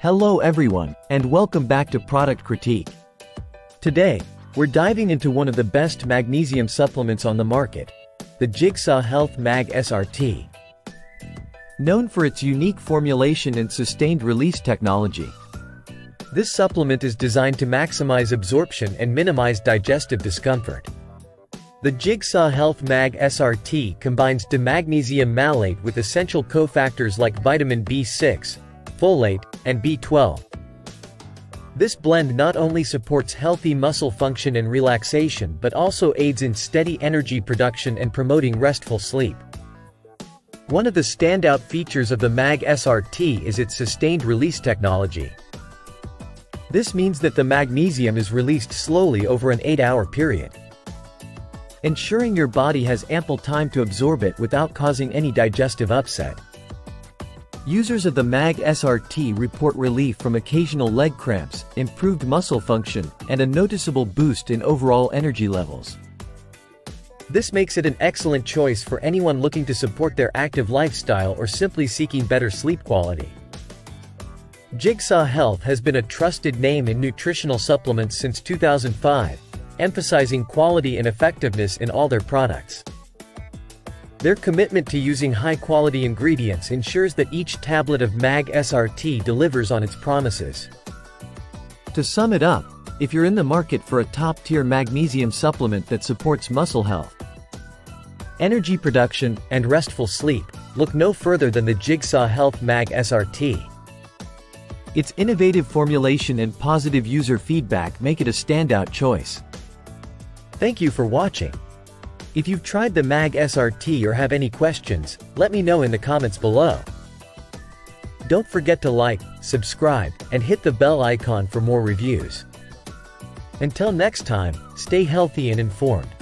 Hello everyone, and welcome back to Product Critique. Today, we're diving into one of the best magnesium supplements on the market, the Jigsaw Health Mag SRT. Known for its unique formulation and sustained release technology, this supplement is designed to maximize absorption and minimize digestive discomfort. The Jigsaw Health Mag SRT combines dimagnesium malate with essential cofactors like vitamin B6, folate, and B12. This blend not only supports healthy muscle function and relaxation but also aids in steady energy production and promoting restful sleep. One of the standout features of the MAG SRT is its sustained release technology. This means that the magnesium is released slowly over an 8-hour period, ensuring your body has ample time to absorb it without causing any digestive upset. Users of the MAG SRT report relief from occasional leg cramps, improved muscle function, and a noticeable boost in overall energy levels. This makes it an excellent choice for anyone looking to support their active lifestyle or simply seeking better sleep quality. Jigsaw Health has been a trusted name in nutritional supplements since 2005, emphasizing quality and effectiveness in all their products. Their commitment to using high-quality ingredients ensures that each tablet of MAG SRT delivers on its promises. To sum it up, if you're in the market for a top-tier magnesium supplement that supports muscle health, energy production, and restful sleep, look no further than the Jigsaw Health MAG SRT. Its innovative formulation and positive user feedback make it a standout choice. Thank you for watching. If you've tried the MAG SRT or have any questions, let me know in the comments below. Don't forget to like, subscribe, and hit the bell icon for more reviews. Until next time, stay healthy and informed.